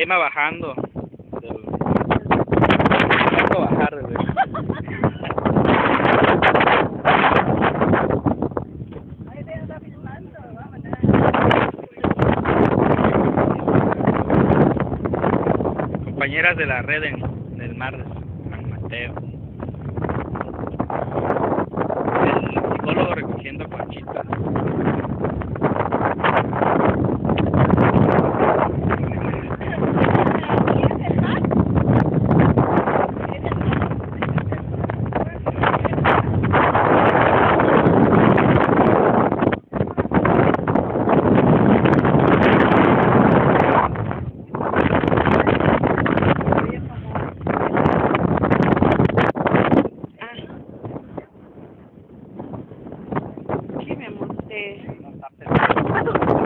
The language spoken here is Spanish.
anda bajando. Del... Bajar, güey. Compañeras de la red en, en el mar de San Mateo. El psicólogo recogiendo conchitas. este